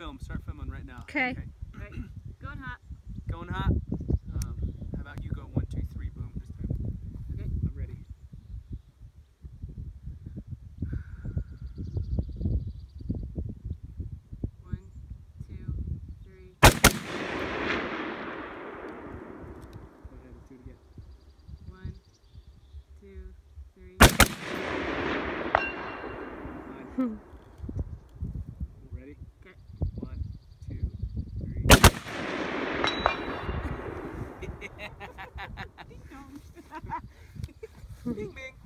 film. Start filming right now. Okay. Right. Going hot. Going hot. Um, how about you go one, two, three, boom this time? Okay. I'm ready. One, two, three. Go ahead, let's do it again. One, two, three. Fine. Ready? Okay. bing bing.